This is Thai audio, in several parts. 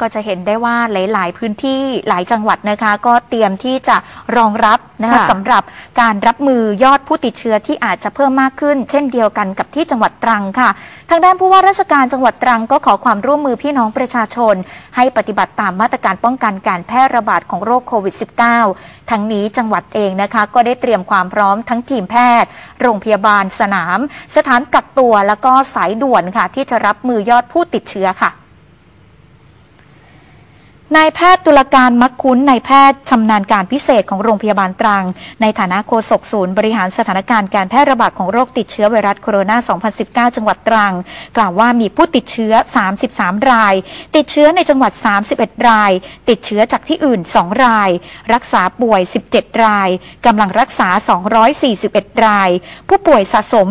ก็จะเห็นได้ว่าหลาย ๆ พื้นที่หลายจังหวัดนะคะ ก็เตรียมที่จะรองรับนะคะค่ะสำหรับการรับมือยอดผู้ติดเชื้อที่อาจจะเพิ่มมากขึ้น เช่นเดียวกันกับที่จังหวัดตรังค่ะ ทางด้านผู้ว่าราชการจังหวัดตรังก็ขอความร่วมมือพี่น้องประชาชน ให้ปฏิบัติตามมาตรการป้องกันการแพร่ระบาดของโรคโควิด -19 ทั้งนี้จังหวัดเองนะคะก็ได้เตรียมความพร้อมทั้งทีมแพทย์ โรงพยาบาลสนาม สถานกักตัวแล้วก็สายด่วนค่ะ ที่จะรับมือยอดผู้ติดเชื้อค่ะ นายแพทย์ตุลการมักคุ้นนายแพทย์ชำนาญการพิเศษของโรงพยาบาลตรัง ในฐานะโฆษกศูนย์บริหารสถานการณ์การแพร่ระบาดของโรคติดเชื้อไวรัสโคโรนา 2019 จังหวัดตรัง กล่าวว่ามีผู้ติดเชื้อ 33 ราย ติดเชื้อในจังหวัด 31 ราย ติดเชื้อจากที่อื่น 2 ราย รักษาป่วย 17 รายกำลังรักษา 241 ราย ผู้ป่วยสะสม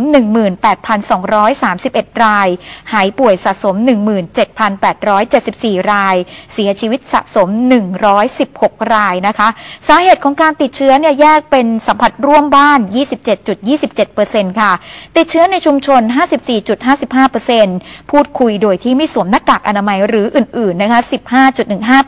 18,231 ราย หายป่วยสะสม 17,874 ราย เสียชีวิตสะสม 116 รายนะคะ สาเหตุของการติดเชื้อเนี่ยแยกเป็นสัมผัสร่วมบ้าน 27.27%ค่ะ ติดเชื้อในชุมชน 54.55%พูดคุยโดยที่ไม่สวมหน้ากากอนามัยหรืออื่นๆนะคะ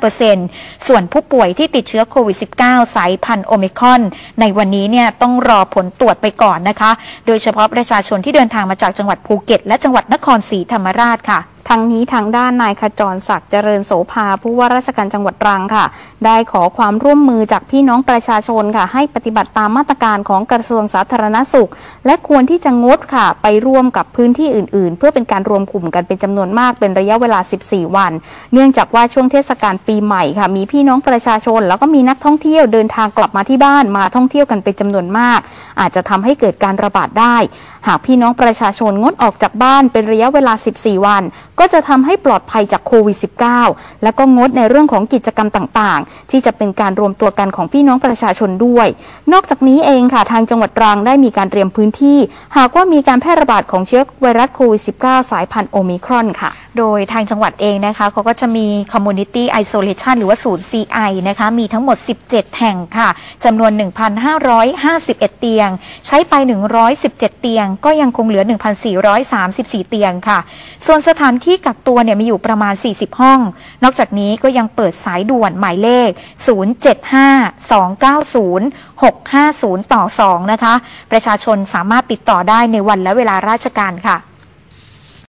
15.15%ส่วนผู้ป่วยที่ติดเชื้อโควิด -19 สายพันธุ์โอมิคอน ในวันนี้เนี่ยต้องรอผลตรวจไปก่อนนะคะ โดยเฉพาะประชาชนที่เดินทางมาจากจังหวัดภูเก็ต และจังหวัดนครศรีธรรมราชค่ะ ทั้งนี้ทางด้านนายขจรศักดิ์เจริญโสภาผู้ว่าราชการจังหวัดตรังค่ะ ได้ขอความร่วมมือจากพี่น้องประชาชนค่ะ ให้ปฏิบัติตามมาตรการของกระทรวงสาธารณสุข และควรที่จะงดค่ะ ไปร่วมกับพื้นที่อื่น ๆ เพื่อเป็นการรวมกลุ่มกันเป็นจำนวนมากเป็นระยะเวลา 14 วัน เนื่องจากว่าช่วงเทศกาลปีใหม่ค่ะ มีพี่น้องประชาชน แล้วก็มีนักท่องเที่ยวเดินทางกลับมาที่บ้านมาท่องเที่ยวกันเป็นจำนวนมาก อาจจะทำให้เกิดการระบาดได้หากพี่น้องประชาชนงดออกจากบ้านเป็นระยะเวลา 14 วัน ก็จะทำให้ปลอดภัยจากโควิด -19 แล้วก็งดในเรื่องของกิจกรรมต่างๆ ที่จะเป็นการรวมตัวกันของพี่น้องประชาชนด้วย นอกจากนี้เองค่ะทางจังหวัดตรังได้มีการเตรียมพื้นที่ หากว่ามีการแพร่ระบาดของเชื้อไวรัสโควิด -19 สายพันธุ์โอมิครอนค่ะ โดยทางจังหวัดเองนะคะเขาก็จะมี Community Isolation หรือว่าศูนย์ CI นะคะมีทั้งหมด 17 แห่งค่ะจำนวน 1,551 เตียง ใช้ไป 117 เตียงก็ยังคงเหลือ 1,434 เตียงค่ะ ส่วนสถานที่กักตัวเนี่ยมีอยู่ประมาณ 40 ห้อง นอกจากนี้ก็ยังเปิดสายด่วนหมายเลข 075-290-650 ต่อ 2 นะคะ ประชาชนสามารถติดต่อได้ในวันและเวลาราชการค่ะ